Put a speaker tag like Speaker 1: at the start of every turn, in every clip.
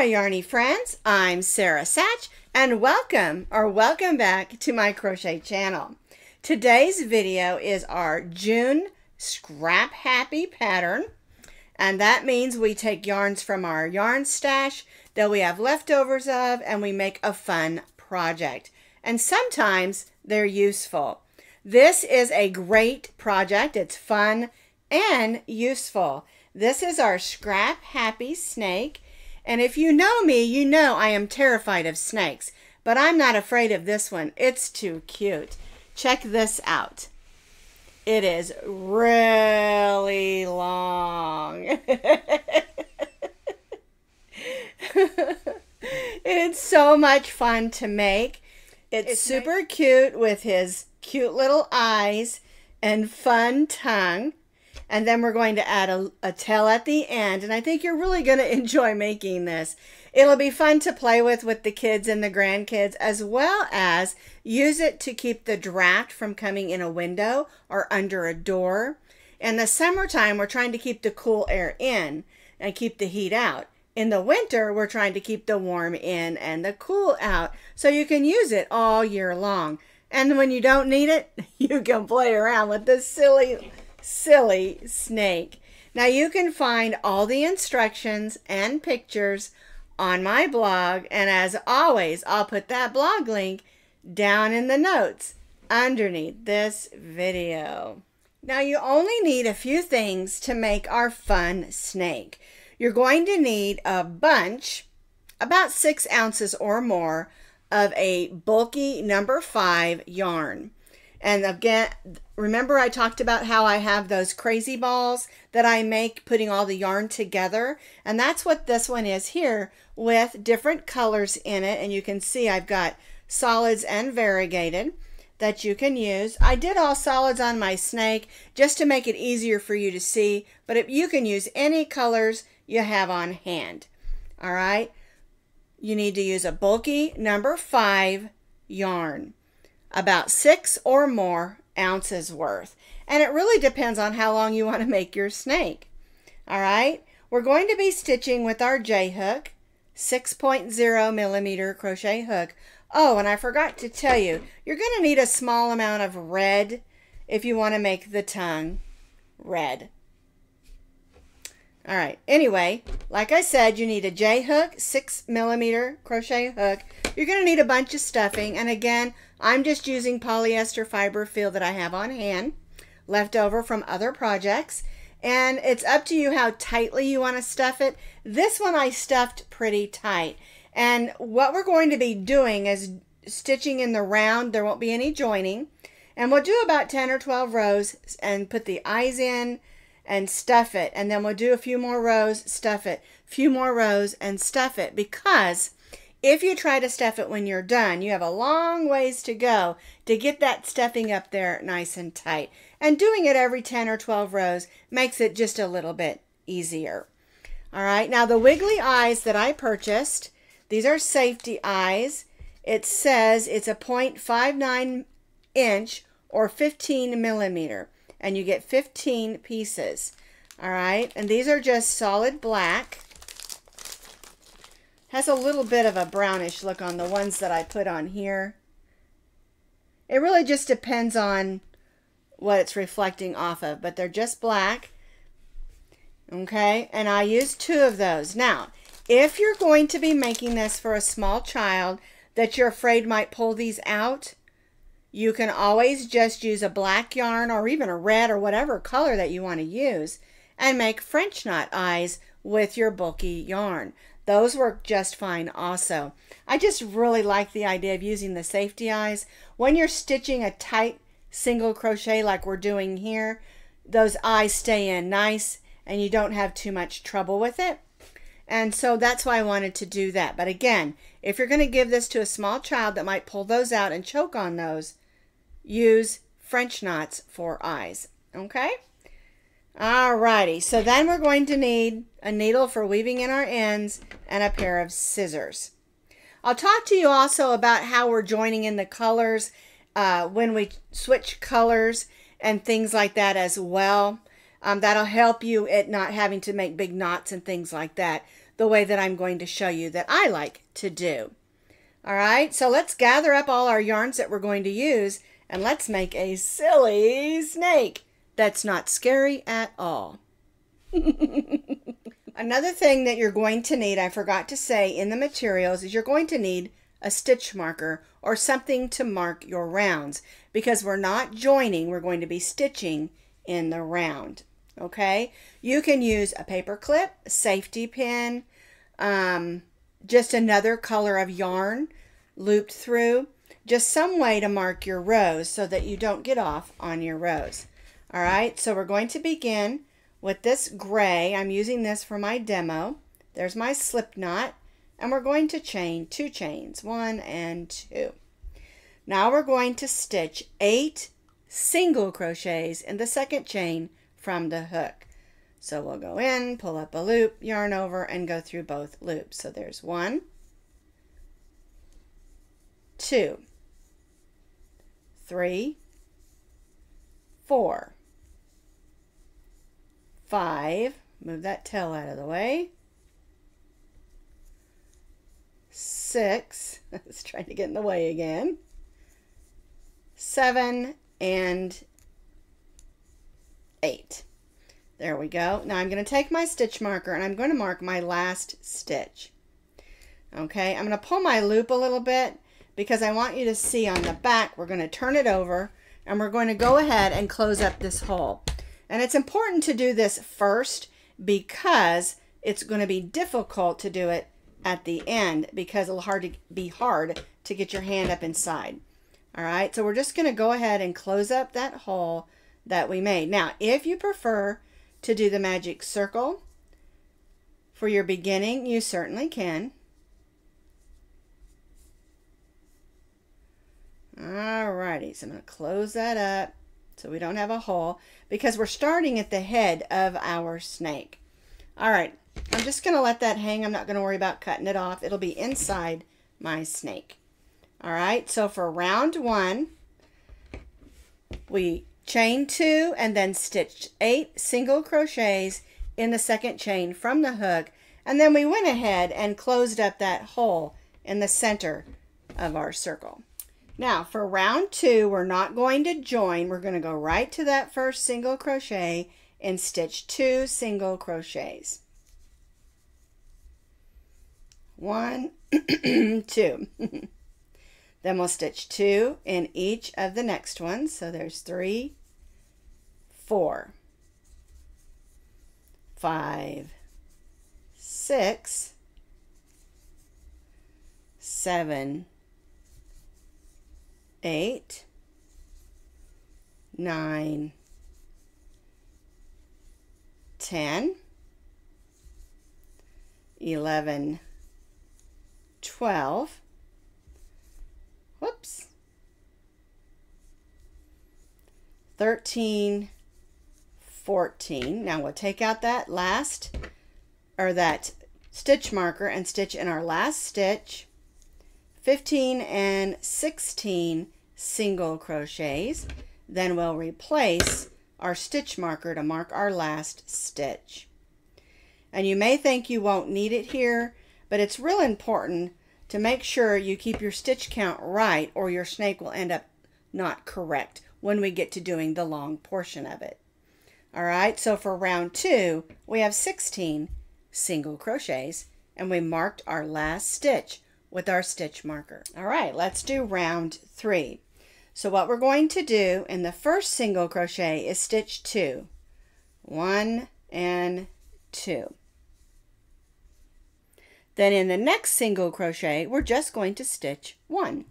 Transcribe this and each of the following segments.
Speaker 1: Yarny friends. I'm Sara Sach, and welcome or welcome back to my crochet channel. Today's video is our June Scrap Happy pattern, and that means we take yarns from our yarn stash that we have leftovers of, and we make a fun project. And sometimes they're useful. This is a great project. It's fun and useful. This is our Scrap Happy snake. And if you know me, you know I am terrified of snakes. But I'm not afraid of this one. It's too cute. Check this out. It is really long. it's so much fun to make. It's, it's super nice. cute with his cute little eyes and fun tongue. And then we're going to add a, a tail at the end. And I think you're really going to enjoy making this. It'll be fun to play with with the kids and the grandkids, as well as use it to keep the draft from coming in a window or under a door. In the summertime, we're trying to keep the cool air in and keep the heat out. In the winter, we're trying to keep the warm in and the cool out so you can use it all year long. And when you don't need it, you can play around with this silly silly snake. Now you can find all the instructions and pictures on my blog. And as always, I'll put that blog link down in the notes underneath this video. Now you only need a few things to make our fun snake. You're going to need a bunch, about six ounces or more, of a bulky number five yarn. And again, remember I talked about how I have those crazy balls that I make putting all the yarn together. And that's what this one is here with different colors in it. And you can see I've got solids and variegated that you can use. I did all solids on my snake just to make it easier for you to see. But if you can use any colors you have on hand. All right. You need to use a bulky number five yarn about six or more ounces worth. And it really depends on how long you want to make your snake. All right, we're going to be stitching with our J hook, 6.0 millimeter crochet hook. Oh, and I forgot to tell you, you're going to need a small amount of red if you want to make the tongue red. All right, anyway, like I said, you need a J hook, 6 millimeter crochet hook. You're going to need a bunch of stuffing, and again, I'm just using polyester fiberfill that I have on hand, left over from other projects. And it's up to you how tightly you want to stuff it. This one I stuffed pretty tight. And what we're going to be doing is stitching in the round. There won't be any joining. And we'll do about 10 or 12 rows and put the eyes in and stuff it. And then we'll do a few more rows, stuff it, few more rows and stuff it because if you try to stuff it when you're done, you have a long ways to go to get that stuffing up there nice and tight. And doing it every 10 or 12 rows makes it just a little bit easier. All right, now the wiggly eyes that I purchased, these are safety eyes. It says it's a 0.59 inch or 15 millimeter, and you get 15 pieces. All right, and these are just solid black. Has a little bit of a brownish look on the ones that I put on here. It really just depends on what it's reflecting off of, but they're just black. Okay, and I use two of those. Now, if you're going to be making this for a small child that you're afraid might pull these out, you can always just use a black yarn or even a red or whatever color that you want to use and make French knot eyes with your bulky yarn. Those work just fine also. I just really like the idea of using the safety eyes. When you're stitching a tight single crochet like we're doing here, those eyes stay in nice and you don't have too much trouble with it. And so that's why I wanted to do that. But again, if you're going to give this to a small child that might pull those out and choke on those, use French knots for eyes. Okay? Alrighty, so then we're going to need a needle for weaving in our ends and a pair of scissors. I'll talk to you also about how we're joining in the colors uh, when we switch colors and things like that as well. Um, that'll help you at not having to make big knots and things like that. the way that I'm going to show you that I like to do. All right, so let's gather up all our yarns that we're going to use and let's make a silly snake that's not scary at all. Another thing that you're going to need, I forgot to say in the materials, is you're going to need a stitch marker or something to mark your rounds because we're not joining, we're going to be stitching in the round. Okay, you can use a paper clip, a safety pin, um, just another color of yarn looped through, just some way to mark your rows so that you don't get off on your rows. All right, so we're going to begin with this gray. I'm using this for my demo. There's my slip knot, and we're going to chain two chains, one and two. Now we're going to stitch eight single crochets in the second chain from the hook. So we'll go in, pull up a loop, yarn over, and go through both loops. So there's one, two, three, four, five, move that tail out of the way, six, it's trying to get in the way again, seven, and eight. There we go. Now I'm going to take my stitch marker and I'm going to mark my last stitch. Okay, I'm going to pull my loop a little bit because I want you to see on the back, we're going to turn it over and we're going to go ahead and close up this hole. And it's important to do this first because it's going to be difficult to do it at the end because it'll hard to be hard to get your hand up inside. All right, so we're just going to go ahead and close up that hole that we made. Now, if you prefer to do the magic circle for your beginning, you certainly can. All righty, so I'm going to close that up so we don't have a hole because we're starting at the head of our snake. Alright, I'm just going to let that hang. I'm not going to worry about cutting it off. It'll be inside my snake. Alright, so for round one, we chain two and then stitched eight single crochets in the second chain from the hook and then we went ahead and closed up that hole in the center of our circle. Now for round two we're not going to join we're going to go right to that first single crochet and stitch two single crochets. One, two. then we'll stitch two in each of the next ones. So there's three, four, five, six, seven, eight, nine, ten, eleven, twelve. Whoops. 13, 14. Now we'll take out that last, or that stitch marker and stitch in our last stitch, 15 and 16 single crochets. Then we'll replace our stitch marker to mark our last stitch. And you may think you won't need it here, but it's real important to make sure you keep your stitch count right or your snake will end up not correct when we get to doing the long portion of it. All right, so for round two, we have 16 single crochets and we marked our last stitch with our stitch marker. All right, let's do round three. So what we're going to do in the first single crochet is stitch two, one and two. Then in the next single crochet, we're just going to stitch one.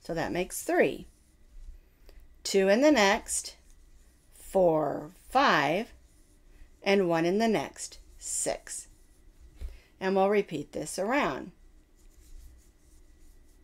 Speaker 1: So that makes three. Two in the next, four, five, and one in the next, six. And we'll repeat this around.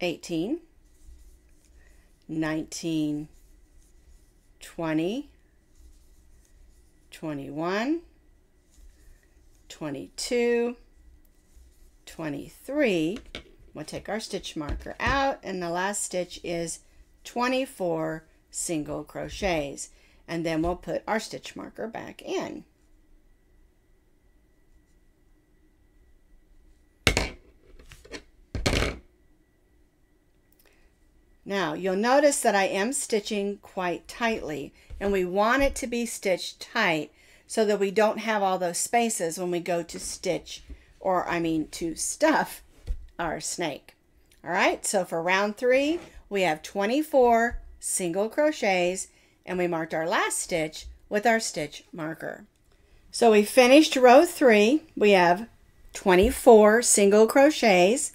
Speaker 1: 18, 19, 20, 21, 22, 23. We'll take our stitch marker out and the last stitch is 24 single crochets and then we'll put our stitch marker back in. Now you'll notice that I am stitching quite tightly and we want it to be stitched tight so that we don't have all those spaces when we go to stitch or I mean to stuff our snake. All right, so for round three, we have 24 single crochets and we marked our last stitch with our stitch marker. So we finished row three. We have 24 single crochets.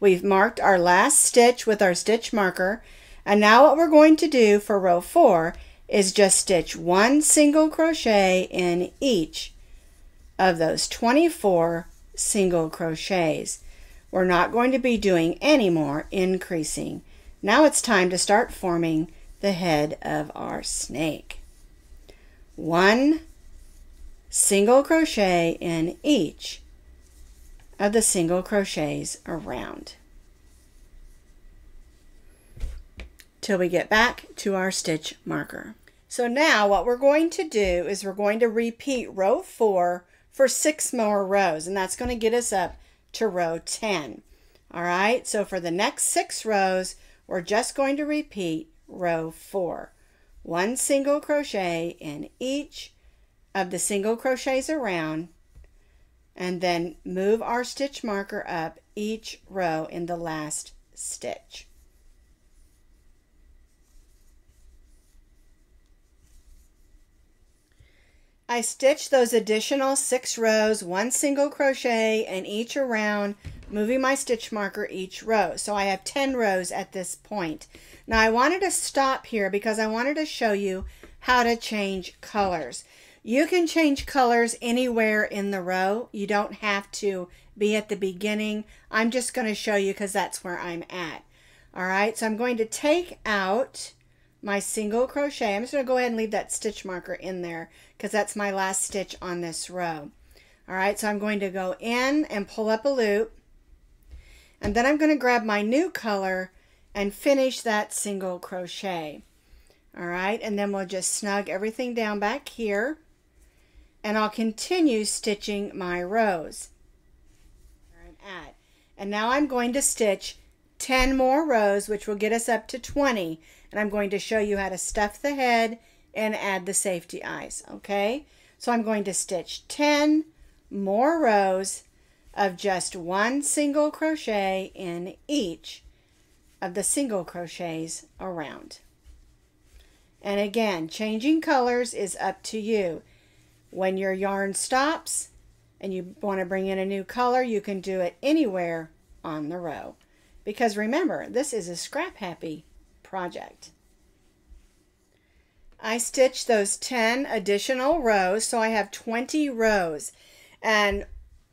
Speaker 1: We've marked our last stitch with our stitch marker. And now what we're going to do for row four is just stitch one single crochet in each of those 24 single crochets. We're not going to be doing any more increasing. Now it's time to start forming the head of our snake. One single crochet in each of the single crochets around till we get back to our stitch marker. So now what we're going to do is we're going to repeat row 4 for 6 more rows and that's going to get us up to row 10. All right, so for the next 6 rows we're just going to repeat row 4. One single crochet in each of the single crochets around and then move our stitch marker up each row in the last stitch. I stitched those additional six rows, one single crochet in each around, moving my stitch marker each row. So I have 10 rows at this point. Now I wanted to stop here because I wanted to show you how to change colors. You can change colors anywhere in the row. You don't have to be at the beginning. I'm just going to show you because that's where I'm at. All right, so I'm going to take out my single crochet. I'm just going to go ahead and leave that stitch marker in there because that's my last stitch on this row. All right, so I'm going to go in and pull up a loop. And then I'm going to grab my new color and finish that single crochet. All right, and then we'll just snug everything down back here and I'll continue stitching my rows. And now I'm going to stitch 10 more rows, which will get us up to 20. And I'm going to show you how to stuff the head and add the safety eyes, okay? So I'm going to stitch 10 more rows of just one single crochet in each of the single crochets around. And again, changing colors is up to you. When your yarn stops and you want to bring in a new color, you can do it anywhere on the row. Because remember, this is a scrap happy project. I stitched those 10 additional rows, so I have 20 rows. And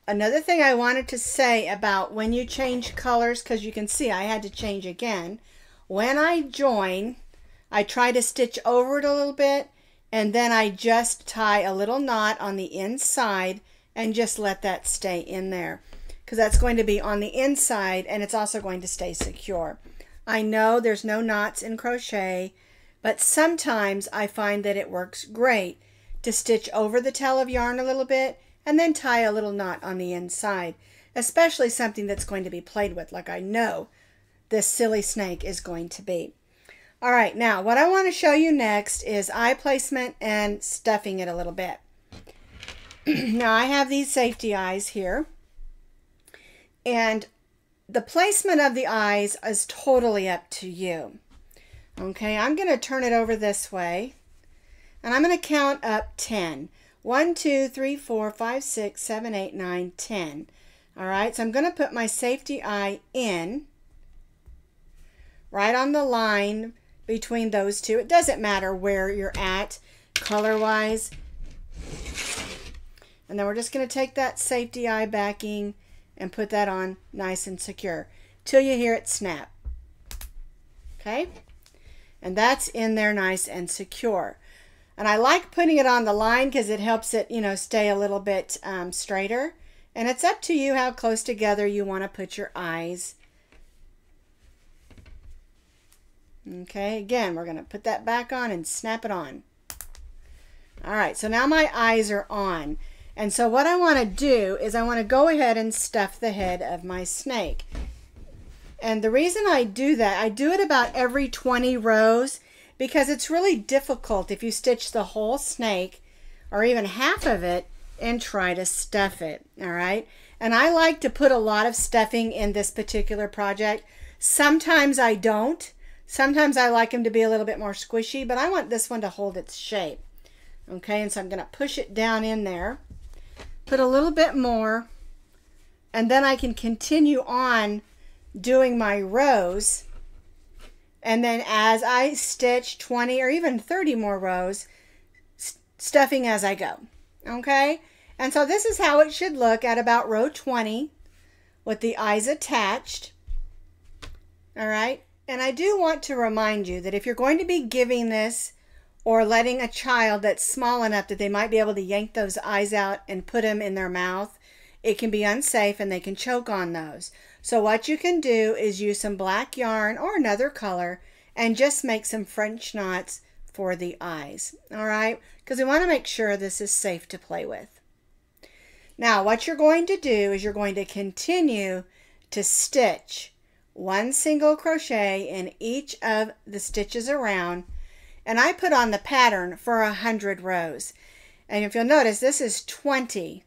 Speaker 1: another thing I wanted to say about when you change colors, because you can see I had to change again. When I join, I try to stitch over it a little bit, and then I just tie a little knot on the inside and just let that stay in there because that's going to be on the inside and it's also going to stay secure. I know there's no knots in crochet, but sometimes I find that it works great to stitch over the tail of yarn a little bit and then tie a little knot on the inside, especially something that's going to be played with, like I know this silly snake is going to be. All right, now what I want to show you next is eye placement and stuffing it a little bit. now I have these safety eyes here. And the placement of the eyes is totally up to you. Okay, I'm going to turn it over this way. And I'm going to count up 10. 1, 2, 3, 4, 5, 6, 7, 8, 9, 10. All right, so I'm going to put my safety eye in right on the line between those two. It doesn't matter where you're at color-wise. And then we're just going to take that safety eye backing and put that on nice and secure till you hear it snap. Okay? And that's in there nice and secure. And I like putting it on the line because it helps it, you know, stay a little bit um, straighter. And it's up to you how close together you want to put your eyes. Okay, again, we're going to put that back on and snap it on. All right, so now my eyes are on. And so what I want to do is I want to go ahead and stuff the head of my snake. And the reason I do that, I do it about every 20 rows because it's really difficult if you stitch the whole snake or even half of it and try to stuff it, all right? And I like to put a lot of stuffing in this particular project. Sometimes I don't. Sometimes I like them to be a little bit more squishy, but I want this one to hold its shape. Okay, and so I'm going to push it down in there put a little bit more, and then I can continue on doing my rows. And then as I stitch 20 or even 30 more rows, stuffing as I go. Okay? And so this is how it should look at about row 20 with the eyes attached. All right? And I do want to remind you that if you're going to be giving this or letting a child that's small enough that they might be able to yank those eyes out and put them in their mouth, it can be unsafe and they can choke on those. So what you can do is use some black yarn or another color and just make some French knots for the eyes. All right, because we want to make sure this is safe to play with. Now what you're going to do is you're going to continue to stitch one single crochet in each of the stitches around and I put on the pattern for a hundred rows. And if you'll notice, this is 20.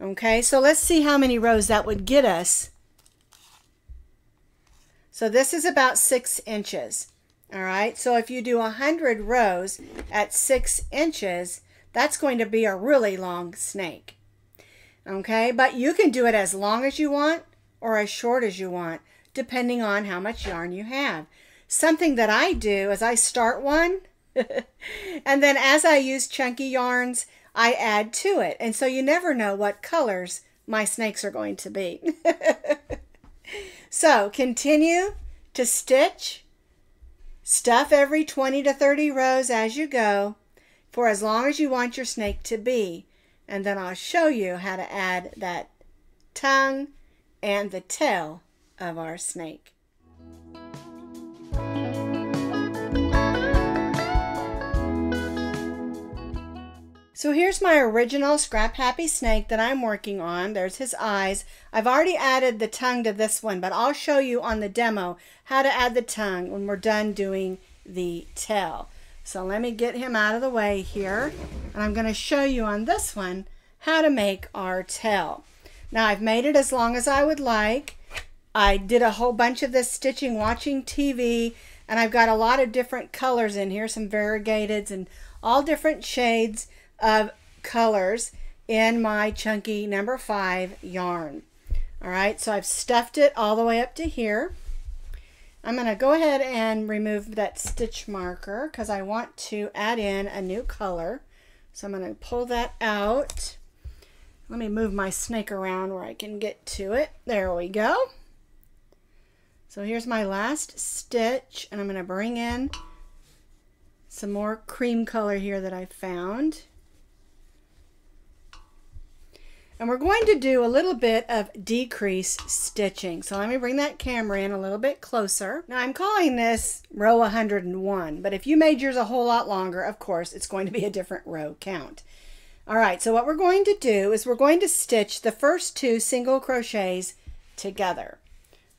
Speaker 1: Okay, so let's see how many rows that would get us. So this is about six inches. All right, so if you do a hundred rows at six inches, that's going to be a really long snake. Okay, but you can do it as long as you want or as short as you want, depending on how much yarn you have. Something that I do is I start one and then as I use chunky yarns, I add to it. And so you never know what colors my snakes are going to be. so continue to stitch, stuff every 20 to 30 rows as you go for as long as you want your snake to be. And then I'll show you how to add that tongue and the tail of our snake. So here's my original Scrap Happy Snake that I'm working on. There's his eyes. I've already added the tongue to this one, but I'll show you on the demo how to add the tongue when we're done doing the tail. So let me get him out of the way here. And I'm going to show you on this one how to make our tail. Now I've made it as long as I would like. I did a whole bunch of this stitching watching TV and I've got a lot of different colors in here, some variegateds and all different shades of colors in my chunky number five yarn. All right, so I've stuffed it all the way up to here. I'm going to go ahead and remove that stitch marker because I want to add in a new color. So I'm going to pull that out. Let me move my snake around where I can get to it. There we go. So here's my last stitch and I'm going to bring in some more cream color here that I found. And we're going to do a little bit of decrease stitching. So let me bring that camera in a little bit closer. Now I'm calling this row 101, but if you made yours a whole lot longer, of course, it's going to be a different row count. All right, so what we're going to do is we're going to stitch the first two single crochets together.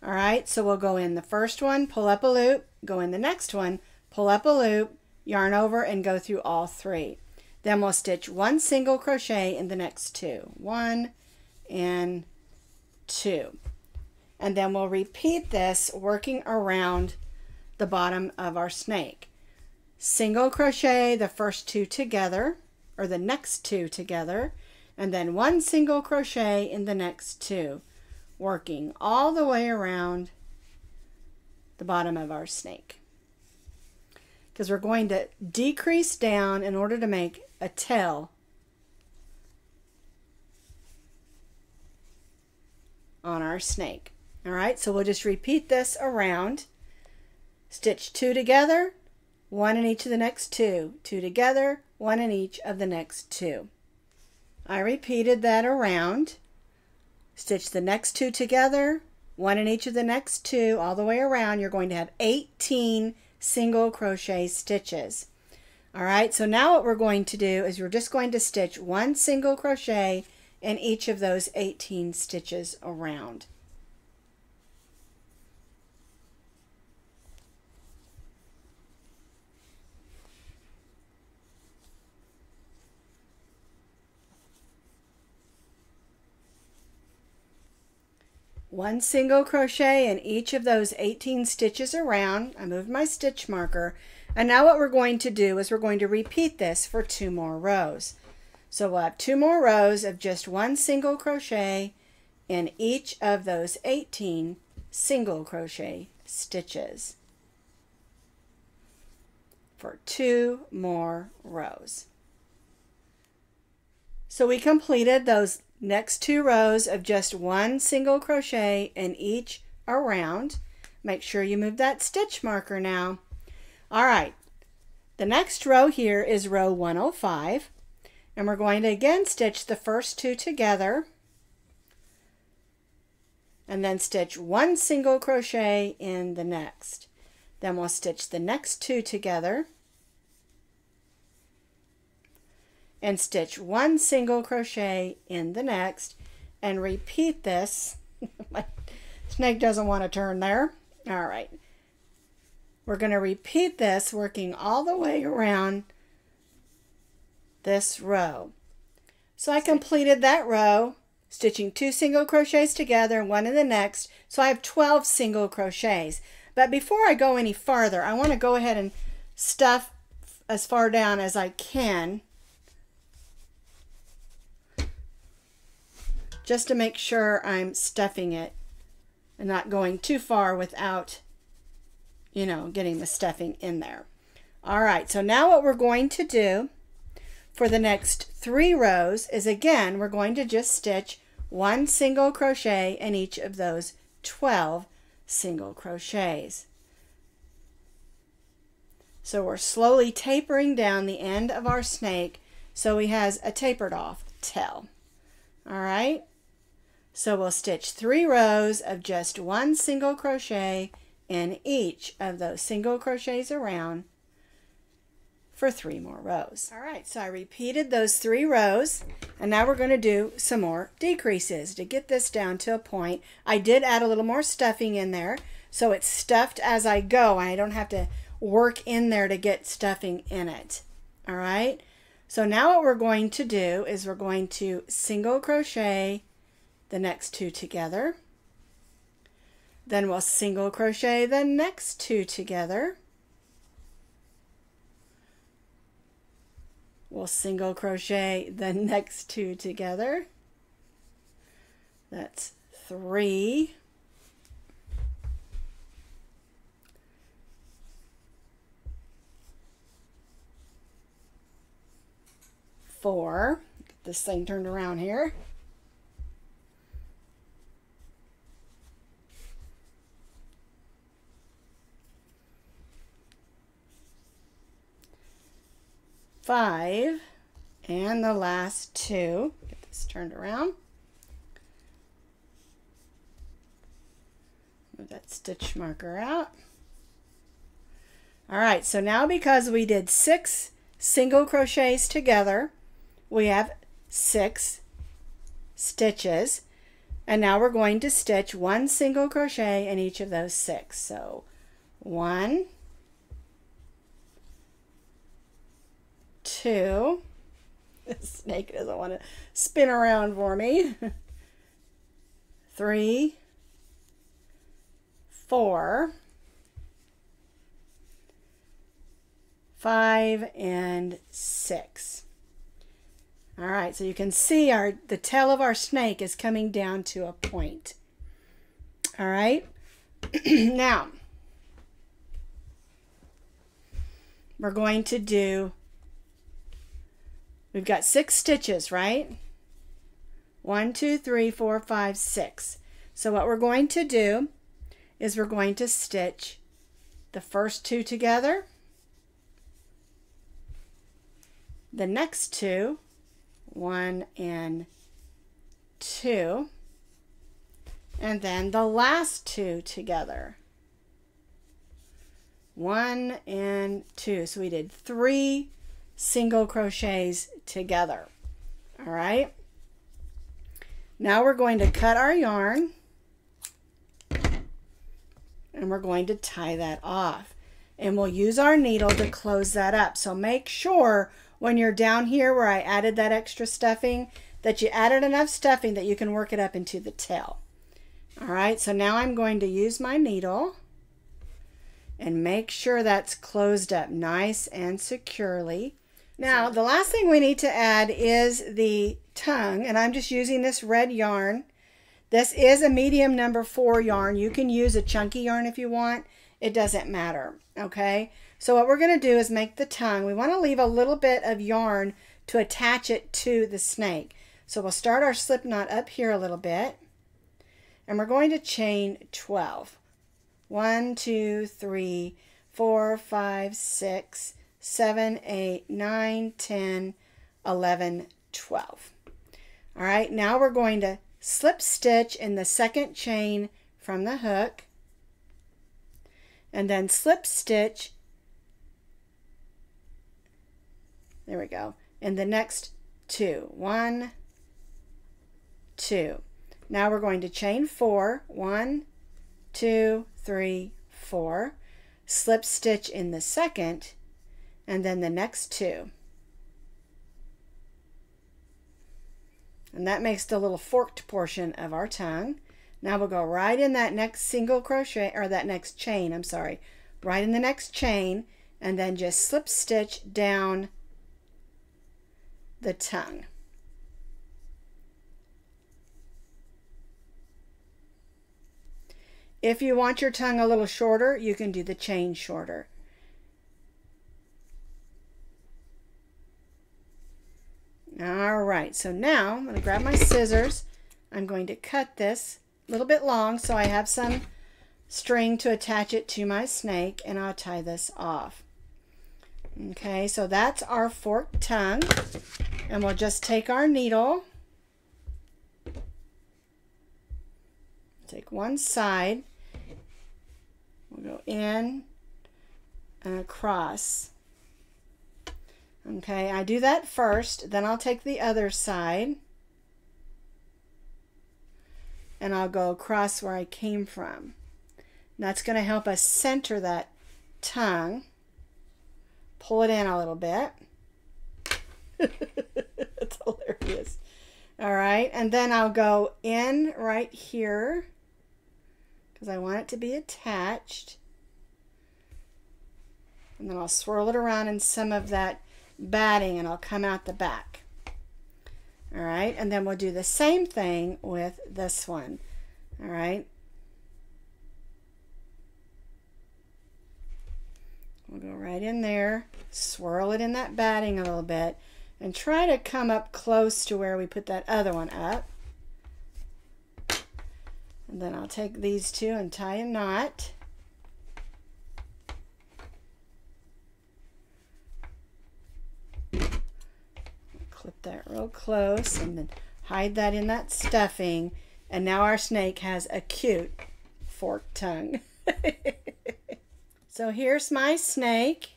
Speaker 1: All right, so we'll go in the first one, pull up a loop, go in the next one, pull up a loop, yarn over, and go through all three. Then we'll stitch one single crochet in the next two. One and two. And then we'll repeat this working around the bottom of our snake. Single crochet the first two together, or the next two together, and then one single crochet in the next two, working all the way around the bottom of our snake. Because we're going to decrease down in order to make a tail on our snake. All right, so we'll just repeat this around. Stitch two together, one in each of the next two, two together, one in each of the next two. I repeated that around. Stitch the next two together, one in each of the next two, all the way around. You're going to have 18 single crochet stitches. All right, so now what we're going to do is we're just going to stitch one single crochet in each of those 18 stitches around. One single crochet in each of those 18 stitches around. I moved my stitch marker. And now what we're going to do is we're going to repeat this for two more rows. So we'll have two more rows of just one single crochet in each of those 18 single crochet stitches for two more rows. So we completed those next two rows of just one single crochet in each around. Make sure you move that stitch marker now. All right, the next row here is row 105 and we're going to again stitch the first two together and then stitch one single crochet in the next. Then we'll stitch the next two together and stitch one single crochet in the next and repeat this. My snake doesn't want to turn there. All right. We're going to repeat this working all the way around this row. So I completed that row, stitching two single crochets together, one in the next. So I have 12 single crochets. But before I go any farther, I want to go ahead and stuff as far down as I can just to make sure I'm stuffing it and not going too far without, you know, getting the stuffing in there. All right, so now what we're going to do for the next three rows is again, we're going to just stitch one single crochet in each of those 12 single crochets. So we're slowly tapering down the end of our snake so he has a tapered off tail. All right. So we'll stitch three rows of just one single crochet in each of those single crochets around for three more rows. All right, so I repeated those three rows, and now we're going to do some more decreases to get this down to a point. I did add a little more stuffing in there, so it's stuffed as I go. I don't have to work in there to get stuffing in it. All right, so now what we're going to do is we're going to single crochet the next two together. Then we'll single crochet the next two together. We'll single crochet the next two together. That's three. Four. Get this thing turned around here. Five and the last two. Get this turned around. Move that stitch marker out. All right, so now because we did six single crochets together, we have six stitches. And now we're going to stitch one single crochet in each of those six. So one, two. This snake doesn't want to spin around for me. Three, four, five, and six. All right, so you can see our the tail of our snake is coming down to a point. All right, now we're going to do We've got six stitches, right? One, two, three, four, five, six. So what we're going to do is we're going to stitch the first two together, the next two, one and two, and then the last two together. One and two. So we did three single crochets together. All right. Now we're going to cut our yarn and we're going to tie that off. And we'll use our needle to close that up. So make sure when you're down here where I added that extra stuffing that you added enough stuffing that you can work it up into the tail. All right, so now I'm going to use my needle and make sure that's closed up nice and securely. Now, the last thing we need to add is the tongue, and I'm just using this red yarn. This is a medium number four yarn. You can use a chunky yarn if you want. It doesn't matter, okay? So what we're going to do is make the tongue. We want to leave a little bit of yarn to attach it to the snake. So we'll start our slip knot up here a little bit, and we're going to chain 12. 1, 2, 3, 4, 5, 6, 7, 8, 9, 10, 11, 12. All right, now we're going to slip stitch in the second chain from the hook. And then slip stitch. There we go. In the next two. One two. Now we're going to chain four. One two three four. Slip stitch in the second and then the next two. And that makes the little forked portion of our tongue. Now we'll go right in that next single crochet, or that next chain, I'm sorry, right in the next chain, and then just slip stitch down the tongue. If you want your tongue a little shorter, you can do the chain shorter. All right, so now I'm going to grab my scissors. I'm going to cut this a little bit long so I have some string to attach it to my snake and I'll tie this off. Okay, so that's our forked tongue. And we'll just take our needle, take one side, we'll go in and across. Okay, I do that first, then I'll take the other side and I'll go across where I came from. that's going to help us center that tongue. Pull it in a little bit. That's hilarious. All right, and then I'll go in right here because I want it to be attached. And then I'll swirl it around in some of that batting and I'll come out the back. All right, and then we'll do the same thing with this one. All right. We'll go right in there, swirl it in that batting a little bit, and try to come up close to where we put that other one up. And then I'll take these two and tie a knot. Clip that real close and then hide that in that stuffing. And now our snake has a cute forked tongue. so here's my snake.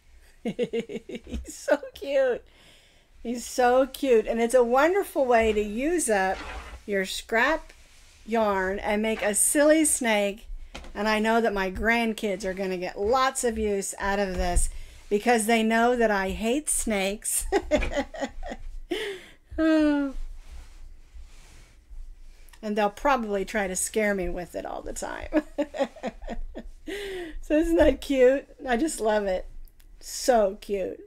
Speaker 1: He's so cute. He's so cute. And it's a wonderful way to use up your scrap yarn and make a silly snake. And I know that my grandkids are going to get lots of use out of this because they know that I hate snakes. and they'll probably try to scare me with it all the time. so isn't that cute? I just love it. So cute.